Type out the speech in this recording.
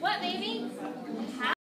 What, baby?